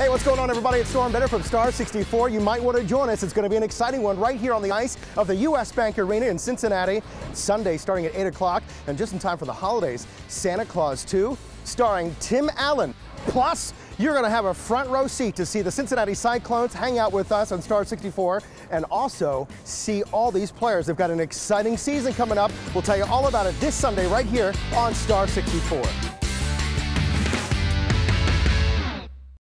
Hey, what's going on, everybody? It's Storm Benner from Star 64. You might want to join us. It's going to be an exciting one right here on the ice of the U.S. Bank Arena in Cincinnati. Sunday, starting at 8 o'clock, and just in time for the holidays, Santa Clause 2, starring Tim Allen. Plus, you're going to have a front row seat to see the Cincinnati Cyclones hang out with us on Star 64 and also see all these players. They've got an exciting season coming up. We'll tell you all about it this Sunday right here on Star 64.